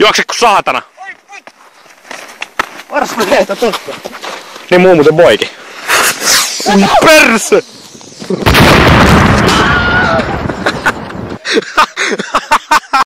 Juokse ku saatana. Varas mä heitä tosta. Niin muu muuten poiki. Ui perse!